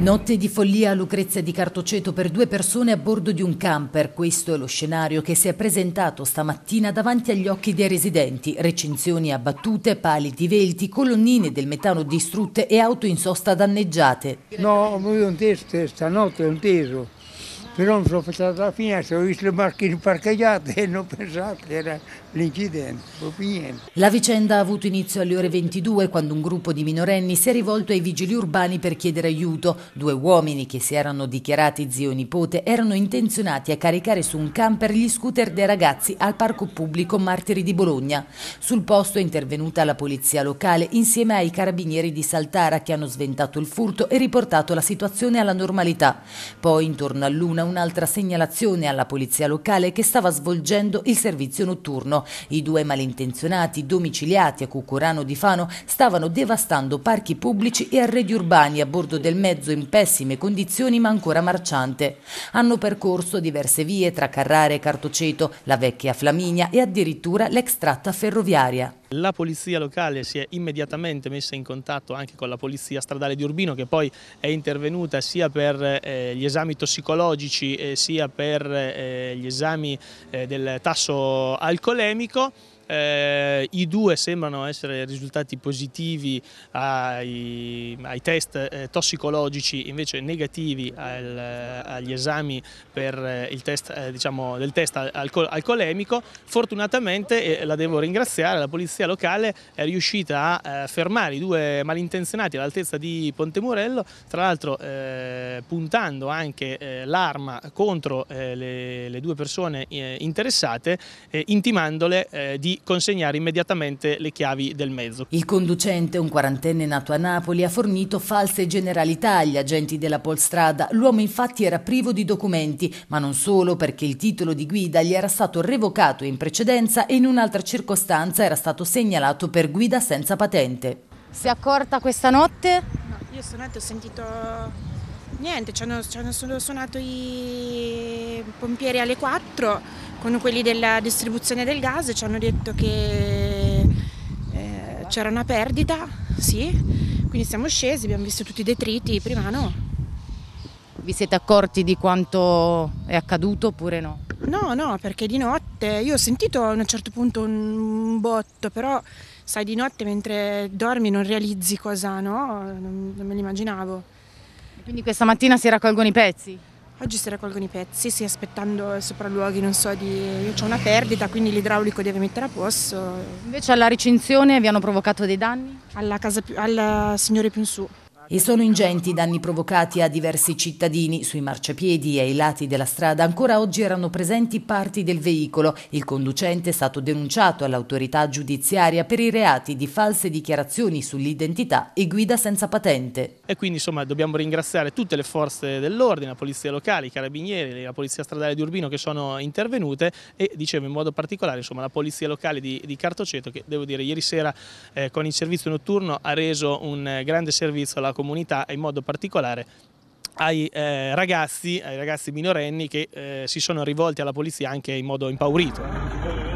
Notte di follia a Lucrezia di Cartoceto per due persone a bordo di un camper. Questo è lo scenario che si è presentato stamattina davanti agli occhi dei residenti. Recinzioni abbattute, pali divelti, colonnine del metano distrutte e auto in sosta danneggiate. No, io un testo stanotte ho inteso però mi sono affacciato alla finestra, ho visto le macchine parcheggiate e non ho che era l'incidente, La vicenda ha avuto inizio alle ore 22 quando un gruppo di minorenni si è rivolto ai vigili urbani per chiedere aiuto. Due uomini che si erano dichiarati zio e nipote erano intenzionati a caricare su un camper gli scooter dei ragazzi al parco pubblico Martiri di Bologna. Sul posto è intervenuta la polizia locale insieme ai carabinieri di Saltara che hanno sventato il furto e riportato la situazione alla normalità. Poi intorno a luna un'altra segnalazione alla polizia locale che stava svolgendo il servizio notturno. I due malintenzionati domiciliati a Cucurano di Fano stavano devastando parchi pubblici e arredi urbani a bordo del mezzo in pessime condizioni ma ancora marciante. Hanno percorso diverse vie tra Carrare e Cartoceto, la vecchia Flaminia e addirittura l'ex tratta ferroviaria. La polizia locale si è immediatamente messa in contatto anche con la polizia stradale di Urbino che poi è intervenuta sia per eh, gli esami tossicologici eh, sia per eh, gli esami eh, del tasso alcolemico eh, I due sembrano essere risultati positivi ai, ai test eh, tossicologici, invece negativi al, agli esami per eh, il test, eh, diciamo, del test alcol alcolemico. Fortunatamente, e la devo ringraziare, la polizia locale è riuscita a eh, fermare i due malintenzionati all'altezza di Ponte Morello, tra l'altro eh, puntando anche l'arma contro le, le, due persone interessate, intimandole di consegnare immediatamente le chiavi del mezzo. Il conducente, un quarantenne nato a Napoli, ha fornito false generalità agli agenti della Polstrada. L'uomo infatti era privo di documenti, ma non solo perché il titolo di guida gli era stato revocato in precedenza e in un'altra circostanza era stato segnalato per guida senza patente. Si è accorta questa notte? No, io stanotte ho sentito niente, ci hanno, ci hanno suonato i pompieri alle 4 con quelli della distribuzione del gas ci hanno detto che eh, c'era una perdita, sì, quindi siamo scesi, abbiamo visto tutti i detriti, prima no. Vi siete accorti di quanto è accaduto oppure no? No, no, perché di notte, io ho sentito a un certo punto un botto, però sai di notte mentre dormi non realizzi cosa, no? Non, non me l'immaginavo. Quindi questa mattina si raccolgono i pezzi? Oggi si raccolgono i pezzi, sì, aspettando sopralluoghi, non so, di... c'è una perdita, quindi l'idraulico deve mettere a posto. Invece alla recinzione vi hanno provocato dei danni? Alla casa più... al signore più in su. E sono ingenti i danni provocati a diversi cittadini. Sui marciapiedi e ai lati della strada ancora oggi erano presenti parti del veicolo. Il conducente è stato denunciato all'autorità giudiziaria per i reati di false dichiarazioni sull'identità e guida senza patente. E quindi insomma dobbiamo ringraziare tutte le forze dell'ordine, la polizia locale, i carabinieri, la polizia stradale di Urbino che sono intervenute e dicevo in modo particolare insomma, la polizia locale di, di Cartoceto che devo dire ieri sera eh, con il servizio notturno ha reso un eh, grande servizio alla comunità e in modo particolare ai eh, ragazzi, ai ragazzi minorenni che eh, si sono rivolti alla polizia anche in modo impaurito.